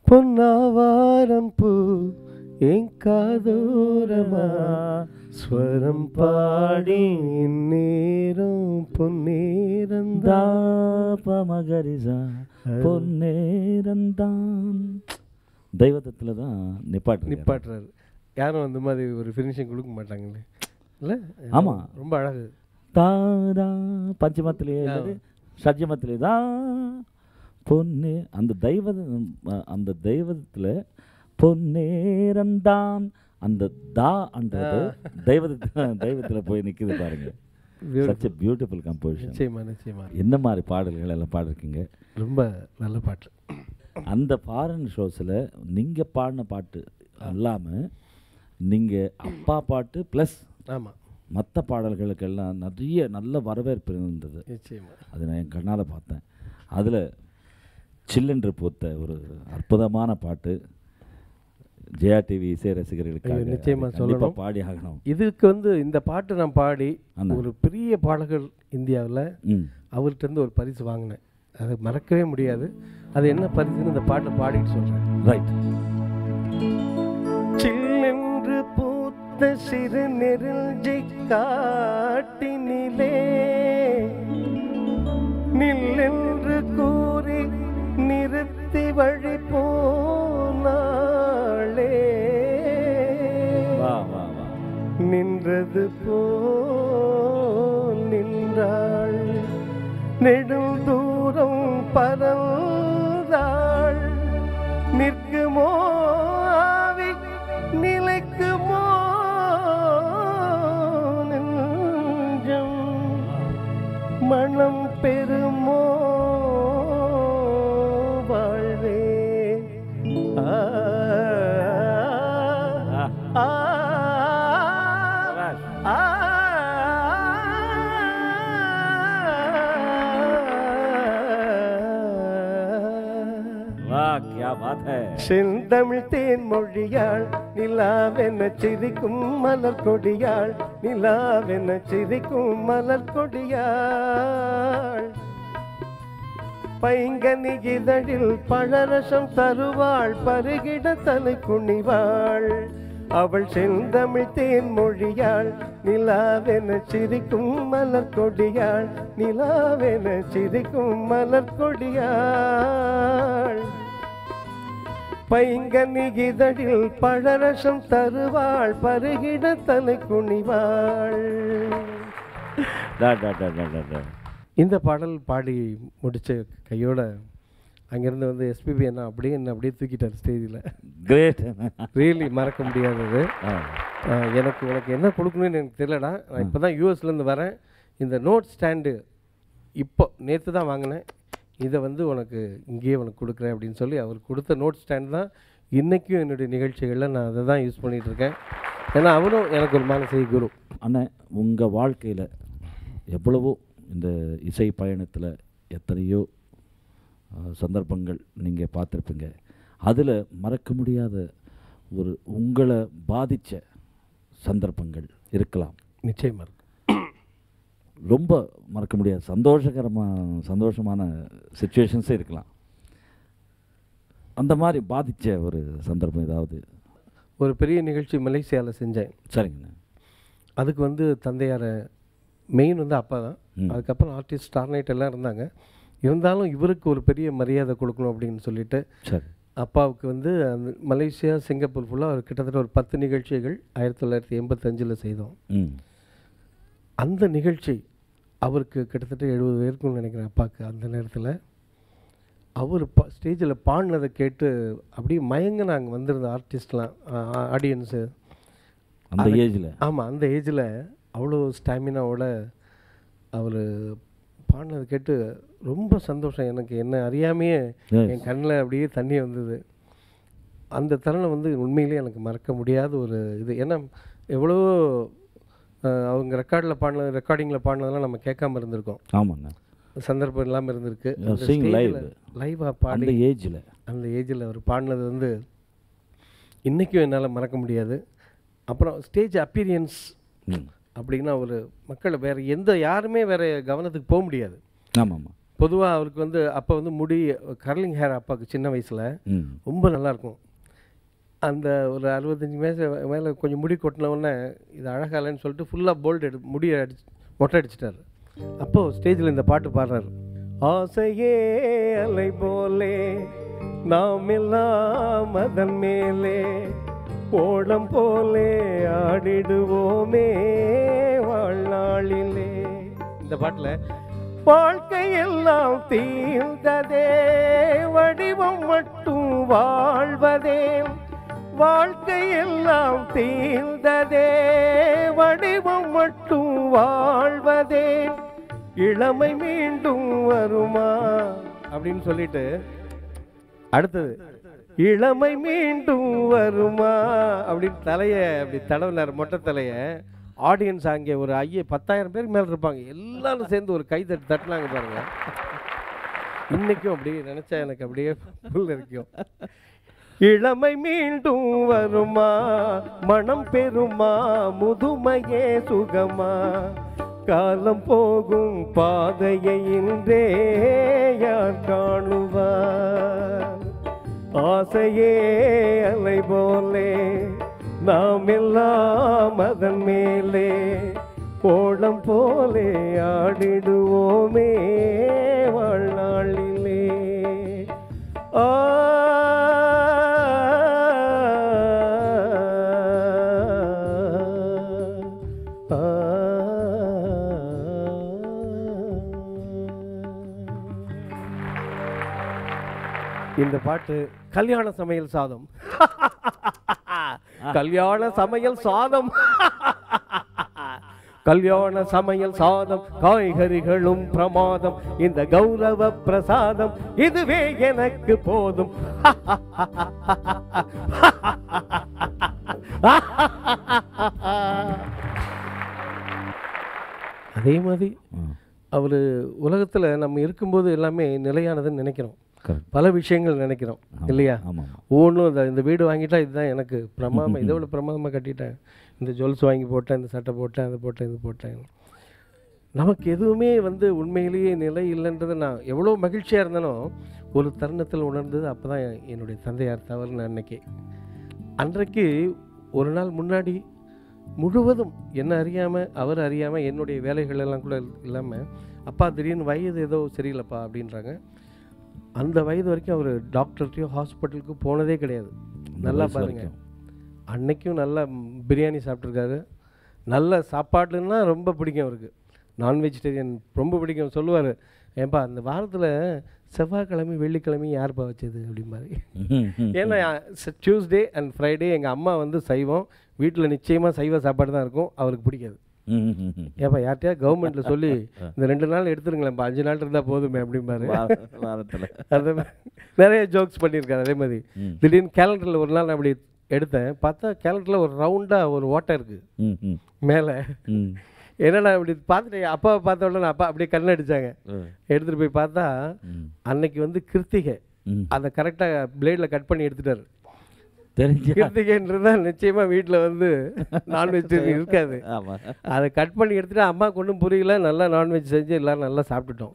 பொன்னாவாரம் பூ என் காதோரமா ஸ்வரம் பாடி நேரம் பொன்னேரந்தா தாபமகரிசா பொன்னேரந்தான். தெய்வத்தத்தில் தான் நிப்பாட்டு நிப்பாட்டுறாரு. யாரும் அந்த மாதிரி ஒரு ஃபினிஷிங் கொடுக்க மாட்டாங்களே. இல்லை? ஆமா. ரொம்ப அழகு. தாதா பஞ்சமத்திலே இல்லது ஷட்ஜமத்திலே பொன்னே அந்த தெய்வ அந்த தெய்வத்தில் பொன்னேரந்தான் அந்த தா அன்றது தெய்வத்து தெய்வத்தில் போய் நிற்குது பாருங்க. சச் எ பியூட்டிஃபுல் கம்போசிஷன் நிச்சயமா நிச்சயமா. என்ன மாதிரி பாடல்கள் எல்லாம் பாடிருக்கீங்க? ரொம்ப நல்ல பாட்டு. அந்த ஃபாரின் ஷோஸில் நீங்கள் பாடின பாட்டு இல்லாமல் நீங்கள் அப்பா பாட்டு ப்ளஸ் ஆமாம் மற்ற பாடல்களுக்கெல்லாம் நிறைய நல்ல வரவேற்பு இருந்தது. நிச்சயமா. அது நான் என் கண்ணால் பார்த்தேன். அதில் சில்லென்று பூத்த ஒரு அற்புதமான பாட்டு. ஜெயா டிவி இசை ரசிகர்களுக்காக ஐயோ, நிச்சயமா அது கண்டிப்பா சொல்லணும். பாடி ஆகணும். இதுக்கு வந்து இந்த பாட்டு நான் பாடி ஆனா. ஒரு பெரிய பாடகர் இந்தியாவில் அவர்கிட்ட இருந்து ஒரு பரிசு வாங்கினேன். அதை மறக்கவே முடியாது. அது என்ன பரிசுன்னு இந்த பாட்டை பாடிட்டு சொல்கிறேன் ரைட் சில்லென்று பூத்த சிறு நெருஞ்சை காட்டினிலே நில்லென்று வழி போனாளே. நின்றது போல் நின்றாள். நெடும் தூரம் பறந்தாள். நிற்குமோ ஆவி நிலைக்குமோ மனம் பெறுமோ செந்தமிழ் தேன் மொழியாள் நிலாவென சிரிக்கும் மலர் கொடியாள் நிலாவென சிரிக்கும் மலர் கொடியாள். பைங்கனி இதழில் பழரசம் தருவாள் பருகிட தனு குனிவாள். அவள் செந்தமிழ் தேன் மொழியாள் நிலாவென சிரிக்கும் மலர் கொடியாள் நிலாவென சிரிக்கும் மலர் கொடியாள். பைங்கனி இதழில் பழரசம் தருவாள் பருகிட தலை குனிவாள். டா டா டா டா டா டா. இந்த பாடல் பாடி முடிச்ச கையோட அங்கேருந்து வந்து எஸ்பிபி என்ன அப்படியே என்ன அப்படியே தூக்கிட்டார் ஸ்டேஜில். கிரேட் ரியலி மறக்க முடியாதது. எனக்கு உனக்கு என்ன கொடுக்கணும்னு எனக்கு தெரியலடா. நான் இப்போ தான் யூஎஸ்லேருந்து வரேன். இந்த நோட் ஸ்டாண்டு இப்போ நேற்று தான் வாங்கினேன். இதை வந்து உனக்கு இங்கேயே உனக்கு கொடுக்குறேன் அப்படின்னு சொல்லி அவர் கொடுத்த நோட் ஸ்டாண்ட் தான் இன்றைக்கும் என்னுடைய நிகழ்ச்சிகளில் நான் அதை தான் யூஸ் பண்ணிகிட்டு இருக்கேன். ஏன்னா அவரும் எனக்கு ஒரு மானசீக குரு. அண்ணன் உங்கள் வாழ்க்கையில் எவ்வளவோ இந்த இசை பயணத்தில் எத்தனையோ சந்தர்ப்பங்கள் நீங்கள் பார்த்துருப்பீங்க. அதில் மறக்க முடியாத ஒரு உங்களை பாதித்த சந்தர்ப்பங்கள் இருக்கலாம். நிச்சயமாக ரொம்ப மறக்க முடியாத. சந்தோஷகரமான சந்தோஷமான சுச்சுவேஷன்ஸே இருக்கலாம். அந்த மாதிரி பாதித்த ஒரு சந்தர்ப்பம் ஏதாவது? ஒரு பெரிய நிகழ்ச்சி மலேசியாவில் செஞ்சேன். சரிங்கண்ணா அதுக்கு வந்து தந்தையாரை மெயின் வந்து அப்பா தான். அதுக்கப்புறம் ஆர்டிஸ்ட் ஸ்டார் நைட் எல்லாம் இருந்தாங்க. இருந்தாலும் இவருக்கு ஒரு பெரிய மரியாதை கொடுக்கணும் அப்படின்னு சொல்லிட்டு சரி. அப்பாவுக்கு வந்து அந்த மலேசியா சிங்கப்பூர் ஃபுல்லாக ஒரு கிட்டத்தட்ட ஒரு பத்து நிகழ்ச்சிகள் ஆயிரத்தி தொள்ளாயிரத்தி எண்பத்தஞ்சில் செய்தோம். அந்த நிகழ்ச்சி அவருக்கு கிட்டத்தட்ட எழுபது பேருக்குன்னு நினைக்கிறேன் அப்பாவுக்கு அந்த நேரத்தில். அவர் ப ஸ்டேஜில் பாடினதை கேட்டு அப்படியே மயங்கினாங்க வந்திருந்த ஆர்டிஸ்ட்லாம் ஆடியன்ஸு அந்த ஏஜில் ஆமாம் அந்த ஏஜில் அவ்வளோ ஸ்டாமினாவோட அவர் பாடினதை கேட்டு ரொம்ப சந்தோஷம். எனக்கு என்ன அறியாமையே. என் கண்ணில் அப்படியே தண்ணி வந்தது. அந்த தருணம் வந்து உண்மையிலேயே எனக்கு மறக்க முடியாத ஒரு இது. ஏன்னா எவ்வளோ அவங்க ரெக்கார்டில் பாடினது ரெக்கார்டிங்கில் பாடினதெல்லாம் நம்ம கேட்காம இருந்திருக்கோம். ஆமாண்ணா சந்தர்ப்பம் இல்லாமல் இருந்திருக்கு. லைவாக பாடி ஏஜில் அந்த ஏஜில் அவர் பாடினது வந்து இன்றைக்கும் என்னால் மறக்க முடியாது. அப்புறம் ஸ்டேஜ் அப்பீரியன்ஸ் ம். அப்படின்னா ஒரு மக்களை வேறு எந்த யாருமே வேறு கவனத்துக்கு போக முடியாது. ஆமாம். பொதுவாக அவருக்கு வந்து அப்போ வந்து முடி கர்லிங் ஹேர் அப்பாவுக்கு சின்ன வயசில் ரொம்ப நல்லாயிருக்கும் அந்த ஒரு அறுபத்தஞ்சி மேச மேலே கொஞ்சம் முடி கொட்டின உடனே இது அழகாலன்னு இல்லைன்னு சொல்லிட்டு ஃபுல்லாக போல்டு எடு முடியை அடிச்சு மொட்டை அடிச்சிட்டாரு. அப்போது ஸ்டேஜில் இந்த பாட்டு பாடுறாரு. ஆசையே அலை போலே நாம் எல்லாம் அதன் மேலே ஓடம் போலே ஆடிடுவோமே வாழ்நாளிலே. இந்த பாட்டில் வாழ்க்கையெல்லாம் தீர்ந்ததே வடிவம் மட்டும் வாழ்வதே வாழ்க்கையெல்லாம் தீர்ந்ததே வடிவம் மட்டும் வாழ்வதே. இளமை மீண்டும் வருமா? அப்படின்னு சொல்லிட்டு அடுத்தது இளமை மீண்டும் வருமா? அப்படின்னு தலையை அப்படி தடவினார் மொட்டை தலையை. ஆடியன்ஸ் அங்கே ஒரு ஐயே பத்தாயிரம் பேருக்கு மேலே இருப்பாங்க. எல்லாரும் சேர்ந்து ஒரு கை தட்டு தட்டினாங்க பாருங்க. இன்னைக்கும் அப்படியே நினைச்சா எனக்கு அப்படியே புல் இருக்கும். இளமை மீண்டும் வருமா? மனம் பெறுமா? முதுமையே சுகமா? காலம் போகும் பாதையை இன்றே யார் காணுவார்? ஆசையே அலை போலே நாம் எல்லாம் அதன் மேலே கோலம் போலே ஆடிடுவோமே. இந்த பாட்டு கல்யாண சமையல் சாதம். கல்யாண சமையல் சாதம். கல்யாண சமையல் சாதம் காய்கறிகளும் பிரமாதம் இந்த கௌரவ பிரசாதம் இதுவே எனக்கு போதும். அதே மாதிரி அவர் உலகத்தில் நம்ம இருக்கும்போது எல்லாமே நிலையானதுன்னு நினைக்கிறோம். பல விஷயங்கள் நினைக்கிறோம். இல்லையா? ஒவ்வொன்றும் இந்த இந்த வீடு வாங்கிட்டா இதுதான் எனக்கு பிரமாதம் இதை விட பிரமாதமாக கட்டிட்டேன். இந்த ஜுவல்ஸ் வாங்கி போட்டேன் இந்த சட்டை போட்டேன் அதை போட்டேன் இது போட்டேன். நமக்கு எதுவுமே வந்து உண்மையிலேயே நிலை இல்லைன்றதை நான் எவ்வளோ மகிழ்ச்சியாக இருந்தனோ ஒரு தருணத்தில் உணர்ந்தது அப்போ தான் என்னுடைய தந்தையார் தவறுன்னு அன்னைக்கு. அன்றைக்கு ஒரு நாள் முன்னாடி முழுவதும் என்ன அறியாமல் அவர் அறியாமல் என்னுடைய வேலைகள் எல்லாம் கூட இல்லாமல் அப்பா திடீர்னு வயது ஏதோ சரியில்லைப்பா அப்படின்றாங்க. அந்த வயது வரைக்கும் அவர் டாக்டர்கிட்டயோ ஹாஸ்பிட்டலுக்கு போனதே கிடையாது. நல்லா வயசு பாருங்க. வரைக்கும். அன்னைக்கும் நல்லா பிரியாணி சாப்பிட்ருக்காரு நல்ல சாப்பாடுன்னா ரொம்ப பிடிக்கும் அவருக்கு. நான் வெஜிடேரியன் ரொம்ப பிடிக்கும். சொல்லுவார் ஏன்பா அந்த வாரத்தில் செவ்வாய்க்கிழமை வெள்ளிக்கிழமை யார்ப்பா வச்சது அப்படிம்பாரு. ஏன்னா டியூஸ்டே அண்ட் ஃப்ரைடே எங்கள் அம்மா வந்து சைவம். வீட்டில் நிச்சயமாக சைவ சாப்பாடு தான் இருக்கும். அவருக்கு பிடிக்காது. ஏப்பா யார்கிட்டயா கவர்மெண்ட்டில் சொல்லி இந்த ரெண்டு நாள் எடுத்துருங்களேன்ப்பா அஞ்சு நாள் இருந்தால் போதுமே அப்படிம்பாரு. வார- வாரத்துல. நிறைய ஜோக்ஸ் பண்ணியிருக்காரு அதே மாதிரி. திடீர்னு கேலண்டரில் ஒரு நாள் நான் அப்படி எடுத்தேன். பார்த்தா கேலண்டரில் ஒரு ரவுண்டாக ஒரு ஓட்டை இருக்குது ம், மேலே. என்னடா இப்படி பார்த்துட்டு அப்பாவை பார்த்த உடனே அப்பா அப்படியே கண்ணு அடிச்சாங்க. ம், எடுத்துகிட்டு போய் பார்த்தா அன்னைக்கு வந்து கிருத்திகை. அதை கரெக்டாக பிளேடில் கட் பண்ணி எடுத்துட்டாரு. தெரிஞ்சு. கிருத்திகைன்றதா நிச்சயமா வீட்டில் வந்து நான்வெஜ் இருக்காது. ஆமா. அதை கட் பண்ணி எடுத்துட்டு அம்மாவுக்கு ஒன்றும் புரியல நல்லா நான்வெஜ் செஞ்சு எல்லாரும் நல்லா சாப்பிட்டுட்டோம்.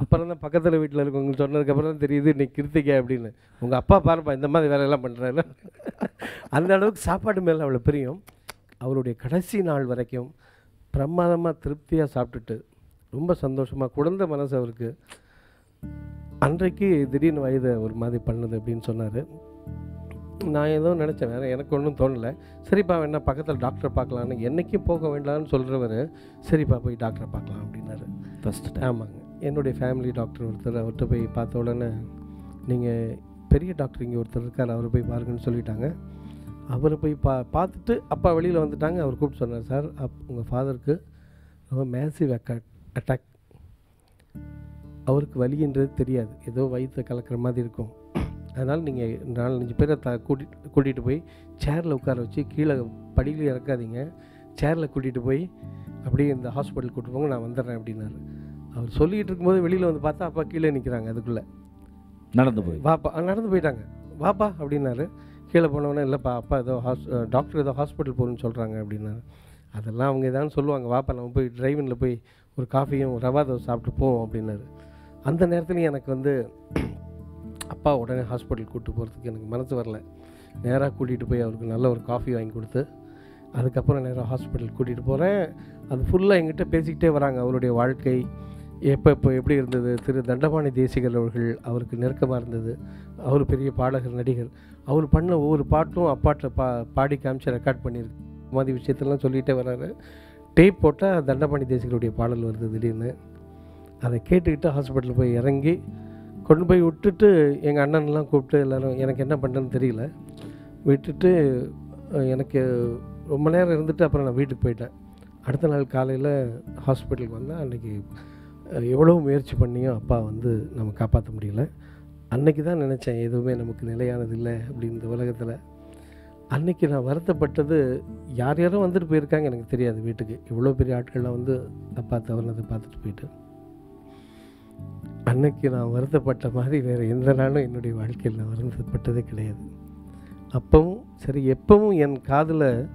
அப்புறம் தான் பக்கத்தில் வீட்டில் இருக்கவங்க சொன்னதுக்கப்புறம் தான் தெரியுது இன்னைக்கு கிருத்திகை அப்படின்னு. உங்கள் அப்பா பாருப்பா இந்த மாதிரி வேலையெல்லாம் பண்ணுறாரு அந்த அளவுக்கு சாப்பாடு மேலே அவ்வளோ பிரியம். அவருடைய கடைசி நாள் வரைக்கும் பிரமாதமாக திருப்தியாக சாப்பிட்டுட்டு ரொம்ப சந்தோஷமாக குழந்த மனசு அவருக்கு. அன்றைக்கு திடீர்னு வயதை ஒரு மாதிரி பண்ணுது அப்படின்னு சொன்னார். நான் ஏதோ நினச்சேன் வேறு எனக்கு ஒன்றும் தோணலை. சரிப்பா வேணா பக்கத்தில் டாக்டரை பார்க்கலான்னு என்னைக்கும் போக வேண்டாம்னு சொல்கிறவர் சரிப்பா போய் டாக்டரை பார்க்கலாம் அப்படின்னாரு. ஃபர்ஸ்ட் டைம் ஆமாங்க. என்னுடைய ஃபேமிலி டாக்டர் ஒருத்தர் அவர்கிட்ட போய் பார்த்த உடனே நீங்கள் பெரிய டாக்டர் இங்கே ஒருத்தர் இருக்கார் அவரை போய் பாருங்கன்னு சொல்லிட்டாங்க. அவரை போய் பா பார்த்துட்டு அப்பா வெளியில் வந்துட்டாங்க. அவர் கூப்பிட்டு சொன்னார் சார் அப் உங்கள் ஃபாதருக்கு ரொம்ப மேசிவ் அட்டாக் அவருக்கு வலின்றது தெரியாது. ஏதோ வயிற்றை கலக்கிற மாதிரி இருக்கும். அதனால் நீங்கள் நாலஞ்சு பேரை த கூட்டிட்டு கூட்டிகிட்டு போய் சேரில் உட்கார வச்சு கீழே படியில் இறக்காதீங்க. சேரில் கூட்டிகிட்டு போய் அப்படியே இந்த ஹாஸ்பிட்டல் கூட்டு போங்க நான் வந்துடுறேன் அப்படின்னாரு. அவர் சொல்லிகிட்டு இருக்கும்போது வெளியில் வந்து பார்த்தா அப்பா கீழே நிற்கிறாங்க அதுக்குள்ளே. நடந்து போய். வாப்பா நடந்து போயிட்டாங்க. வாப்பா அப்படின்னாரு. கீழே போனவொடனே இல்லைப்பா அப்பா ஏதோ ஹாஸ் டாக்டர் ஏதோ ஹாஸ்பிட்டல் போகணும்னு சொல்கிறாங்க அப்படின்னாரு. அதெல்லாம் அவங்க ஏதாவது சொல்லுவாங்க. வாப்பா நம்ம போய் டிரைவனில் போய் ஒரு காஃபியும் ரவா தோசை சாப்பிட்டு போவோம் அப்படின்னாரு. அந்த நேரத்துலையும் எனக்கு வந்து அப்பா உடனே ஹாஸ்பிட்டல் கூப்பிட்டு போகிறதுக்கு எனக்கு மனசு வரல. நேராக கூட்டிகிட்டு போய் அவருக்கு நல்ல ஒரு காஃபி வாங்கி கொடுத்து அதுக்கப்புறம் நேராக ஹாஸ்பிட்டல் கூட்டிகிட்டு போகிறேன் அது ஃபுல்லாக எங்கிட்ட பேசிக்கிட்டே வராங்க. அவருடைய வாழ்க்கை எப்போ இப்போ எப்படி இருந்தது? திரு தண்டபாணி தேசிகர் அவர்கள் அவருக்கு நெருக்கமாக இருந்தது. அவர் பெரிய பாடகர் நடிகர். அவர் பண்ண ஒவ்வொரு பாட்டும் அப்பாட்ட பா பாடி காமிச்சு ரெக்கார்ட் பண்ணியிருக்கு. மாதிரி விஷயத்தெல்லாம் சொல்லிகிட்டே வர்றாரு டேப் போட்டால் தண்டபாணி தேசிகருடைய பாடல் வருது திடீர்னு. அதை கேட்டுக்கிட்டு ஹாஸ்பிட்டல் போய் இறங்கி கொண்டு போய் விட்டுட்டு எங்கள் அண்ணன்லாம் கூப்பிட்டு எல்லோரும் எனக்கு என்ன பண்ணுறேன்னு தெரியல. விட்டுட்டு எனக்கு ரொம்ப நேரம் இருந்துட்டு அப்புறம் நான் வீட்டுக்கு போயிட்டேன். அடுத்த நாள் காலையில் ஹாஸ்பிட்டலுக்கு வந்தேன் அன்றைக்கி எவ்வளோ முயற்சி பண்ணியும் அப்பா வந்து நம்ம காப்பாற்ற முடியல. அன்னைக்கு தான் நினச்சேன் எதுவுமே நமக்கு நிலையானது இல்லை அப்படின்னு இந்த உலகத்தில். அன்னைக்கு நான் வருத்தப்பட்டது யார் யாரும் வந்துட்டு போயிருக்காங்க எனக்கு தெரியாது வீட்டுக்கு. இவ்வளோ பெரிய ஆட்கள்லாம் வந்து அப்பா தவறுனதை பார்த்துட்டு போயிட்டு. அன்னைக்கு நான் வருத்தப்பட்ட மாதிரி வேறு எந்த நாளும் என்னுடைய வாழ்க்கையில் நான் வருத்தப்பட்டதே கிடையாது. அப்பவும் சரி எப்பவும் என் காதில்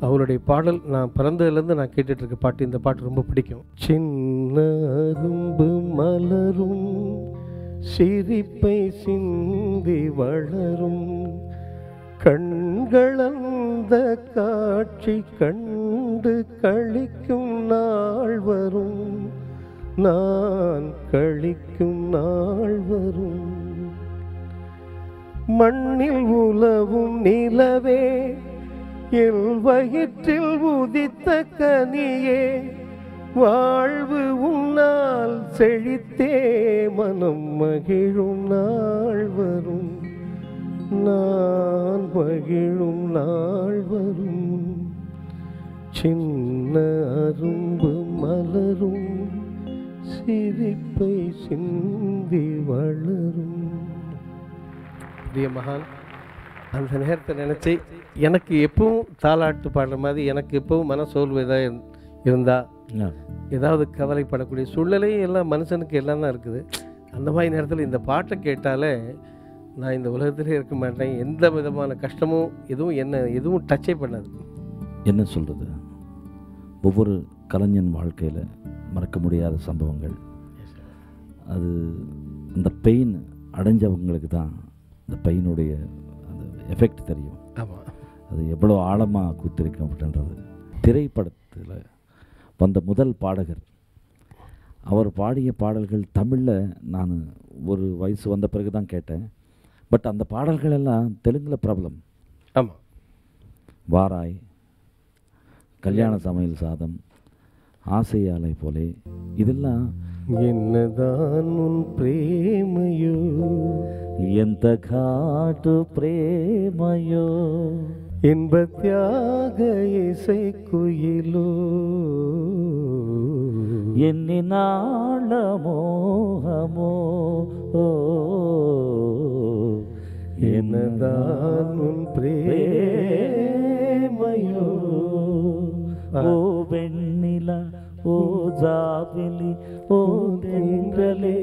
அவருடைய பாடல் நான் பிறந்ததுலேருந்து நான் கேட்டுட்ருக்க பாட்டு இந்த பாட்டு ரொம்ப பிடிக்கும். சின்ன அரும்பு மலரும் சிரிப்பை சிந்தி வளரும். கண்களந்த காட்சி கண்டு கழிக்கும் நாள் வரும். நான் கழிக்கும் நாள் வரும். மண்ணில் உலவும் நிலவே என் வயிற்றில் உதித்த கனியே வாழ்வு உன்னால் செழித்தே மனம் மகிழும் நாள் வரும். நான் மகிழும் நாள் வரும். சின்ன அரும்பு மலரும் சிரிப்பை சிந்தி வளரும். பிரிய மகான் அந்த நேரத்தை நினச்சி எனக்கு எப்பவும் தாலாட்டு பாடுற மாதிரி எனக்கு எப்பவும் மன சோர்வு ஏதாவது இருந்தா ஆ. ஏதாவது கவலைப்படக்கூடிய சூழ்நிலையும் எல்லாம் மனுஷனுக்கு எல்லாம் தான் இருக்குது. அந்த மாதிரி நேரத்தில் இந்த பாட்டை கேட்டாலே நான் இந்த உலகத்திலே இருக்க மாட்டேன். எந்த விதமான கஷ்டமும் எதுவும் என்ன எதுவும் டச்சே பண்ணாது. என்ன சொல்கிறது ஒவ்வொரு கலைஞன் வாழ்க்கையில் மறக்க முடியாத சம்பவங்கள். அது அந்த பெயின் அடைஞ்சவங்களுக்கு தான் அந்த பெயினுடைய எஃபெக்ட் தெரியும். ஆமாம் அது எவ்வளோ ஆழமாக குத்திருக்கும் அப்படின்றது திரைப்படத்தில் வந்த முதல் பாடகர். அவர் பாடிய பாடல்கள் தமிழில் நான் ஒரு வயசு வந்த பிறகு தான் கேட்டேன். பட் அந்த பாடல்கள் எல்லாம் தெலுங்கில் பிரபலம். ஆமாம் வாராய் கல்யாண சமையல் சாதம் ஆசையாலை போலே. இதெல்லாம் என்னதான் உன் பிரேமையோ? ಎಂತ ಕಾಟು ಪ್ರೇಮಯೋ இன்ப தியாக இசை குயிலோ எண்ணினாள மோகமோ என்னதான் உன் பிரேமையோ? ஓ. ರಾವಿಲಿ ಓ ತೆಂದ್ರಲೆ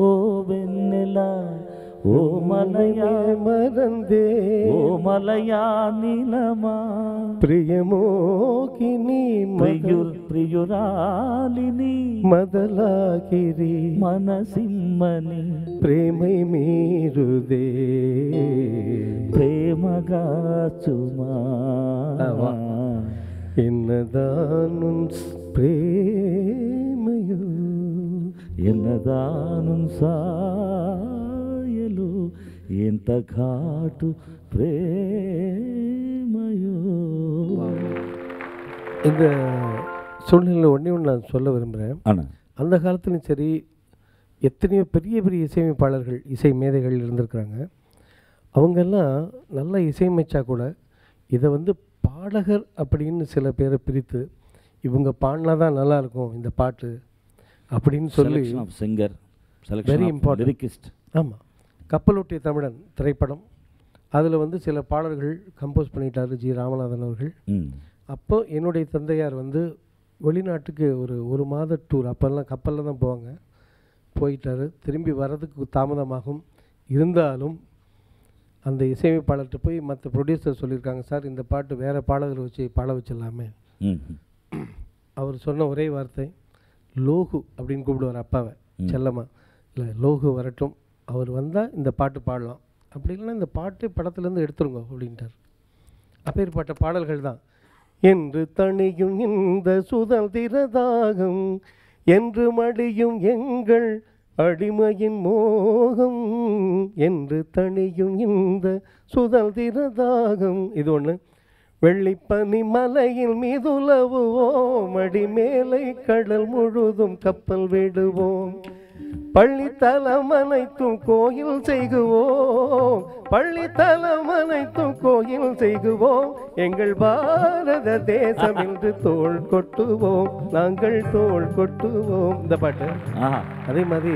ಓ ಬೆನ್ನೆಲ ಓ ಮಲಯ ಮರಂದೆ ಓ ಮಲಯ ನೀಲಮ ಪ್ರಿಯಮೋಕಿನಿ ಪ್ರಿಯುರ್ ಪ್ರಿಯುರಾಲಿನಿ ಮದಲಾಗಿರಿ ಮನಸಿಮ್ಮನಿ ಪ್ರೇಮೈ ಮೀರುದೆ ಪ್ರೇಮಗ ಚುಮಾ என்னதான் ಪ್ರೇಮೆಯು ಎನ್ನದಾನು ಸಾಯಲು ಎಂತ ಘಾಟು பிரேமையோ? இந்த சூழ்நிலையில் ஒன்றே ஒன்று நான் சொல்ல விரும்புகிறேன் ஆனால் அந்த காலத்துலையும் சரி எத்தனையோ பெரிய பெரிய இசையமைப்பாளர்கள் இசை மேதைகள் இருந்திருக்கிறாங்க. அவங்கெல்லாம் நல்லா இசையமைச்சா கூட இதை வந்து பாடகர் அப்படின்னு சில பேரை பிரித்து இவங்க பாடினா தான் நல்லா இருக்கும் இந்த பாட்டு அப்படின்னு சொல்லி சிங்கர் important. லிரிக்கிஸ்ட் ஆமாம் கப்பலோட்டிய தமிழன் திரைப்படம். அதில் வந்து சில பாடல்கள் கம்போஸ் பண்ணிட்டாரு ஜி ராமநாதன் அவர்கள். அப்போ என்னுடைய தந்தையார் வந்து வெளிநாட்டுக்கு ஒரு ஒரு மாத டூர் அப்போல்லாம் கப்பலில் தான் போவாங்க. போயிட்டாரு. திரும்பி வர்றதுக்கு தாமதமாகும். இருந்தாலும் அந்த இசையமைப்பாளர்கிட்ட போய் மற்ற ப்ரொடியூசர் சொல்லியிருக்காங்க சார் இந்த பாட்டு வேறு பாடகரை வச்சு பாட வச்சிடலாமே. அவர் சொன்ன ஒரே வார்த்தை லோகு அப்படின்னு கூப்பிடுவார் அப்பாவை. செல்லம்மா. இல்லை லோகு வரட்டும். அவர் வந்தால் இந்த பாட்டு பாடலாம். அப்படி இல்லைன்னா இந்த பாட்டு படத்துலேருந்து எடுத்துருங்க அப்படின்ட்டார். அப்பேற்பட்ட பாடல்கள் தான். என்று தணியும் இந்த சுதந்திர தாகம் என்று மடியும் எங்கள் அடிமையின் மோகம் என்று தணியும் இந்த சுதந்திர தாகம் இது ஒன்று வெள்ளிப்பனி மலையில் மீதுலவுவோம் அடி மேலை கடல் முழுதும் கப்பல் விடுவோம். பள்ளித்தலம் அனைத்தும் கோயில் செய்குவோம் பள்ளித்தலம் அனைத்தும் கோயில் செய்குவோம். எங்கள் பாரத தேசம் என்று தோள் கொட்டுவோம் நாங்கள் தோள் கொட்டுவோம். இந்த பாட்டு. அதே மாதிரி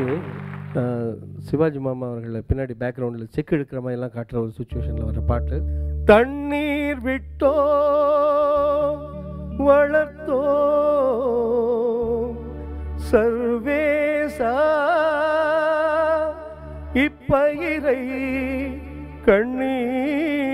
சிவாஜி மாமா அவர்கள் பின்னாடி பேக்ரவுண்டில் செக் எடுக்கிற மாதிரிலாம் காட்டுற ஒரு சுச்சுவேஷனில் வர பாட்டு. தண்ணீர் விட்டோ வளர்த்தோ. சர்வேசா இப்பயிரை கண்ணீர்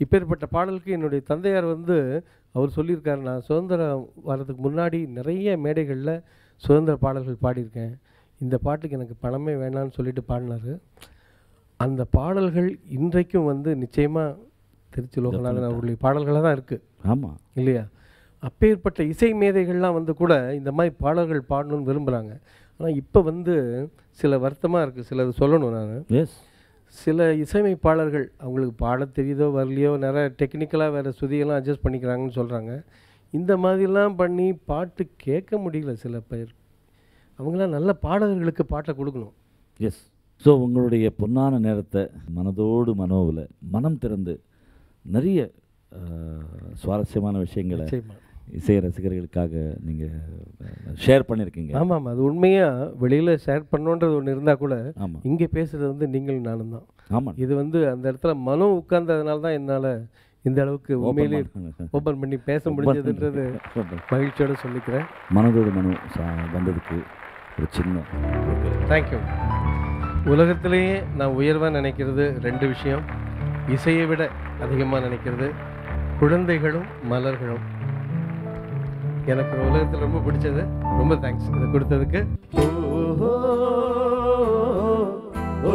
இப்பேற்பட்ட பாடலுக்கு என்னுடைய தந்தையார் வந்து அவர் சொல்லியிருக்காரு நான் சுதந்திரம் வர்றதுக்கு முன்னாடி நிறைய மேடைகளில் சுதந்திர பாடல்கள் பாடியிருக்கேன். இந்த பாட்டுக்கு எனக்கு பணமே வேணாம்னு சொல்லிட்டு பாடினாரு. அந்த பாடல்கள் இன்றைக்கும் வந்து நிச்சயமாக திருச்சி லோகநாதன் அவர்களுடைய பாடல்களாக தான் இருக்குது ஆமாம் இல்லையா? அப்பேற்பட்ட இசை மேதைகள்லாம் வந்து கூட இந்த மாதிரி பாடல்கள் பாடணும்னு விரும்புகிறாங்க ஆனால் இப்போ வந்து சில வருத்தமாக இருக்குது சிலது சொல்லணும் நான். எஸ் சில இசையமைப்பாளர்கள் அவங்களுக்கு பாடத் தெரியுதோ வரலையோ நிறைய டெக்னிக்கலாக வேறு சுதியெல்லாம் அட்ஜஸ்ட் பண்ணிக்கிறாங்கன்னு சொல்கிறாங்க இந்த மாதிரிலாம் பண்ணி பாட்டு கேட்க முடியல சில பேர். அவங்களாம் நல்ல பாடகர்களுக்கு பாட்டை கொடுக்கணும். எஸ் ஸோ உங்களுடைய பொன்னான நேரத்தை மனதோடு மனோவில் மனம் திறந்து நிறைய சுவாரஸ்யமான விஷயங்களை இசை ரசிகர்களுக்காக நீங்கள் ஷேர் பண்ணியிருக்கீங்க ஆமாம் ஆமாம் அது உண்மையாக வெளியில் ஷேர் பண்ணோன்றது ஒன்று இருந்தால் கூட ஆமாம். இங்கே பேசுகிறது வந்து நீங்களும் நானும் தான். ஆமாம். இது வந்து அந்த இடத்துல மனம் உட்கார்ந்ததுனால தான் என்னால் இந்த அளவுக்கு உண்மையிலேயே ஓப்பன் பண்ணி பேச முடிஞ்சதுன்றது மகிழ்ச்சியோடு சொல்லிக்கிறேன். மனதோடு மனு சா- வந்ததுக்கு ஒரு சின்ன தேங்க்யூ உலகத்திலேயே நான் உயர்வாக நினைக்கிறது ரெண்டு விஷயம். இசையை விட அதிகமாக நினைக்கிறது குழந்தைகளும் மலர்களும். எனக்கு உலகத்தில் ரொம்ப பிடிச்சது. ரொம்ப தேங்க்ஸ் இதை கொடுத்ததுக்கு. ஓஹோ, ஓ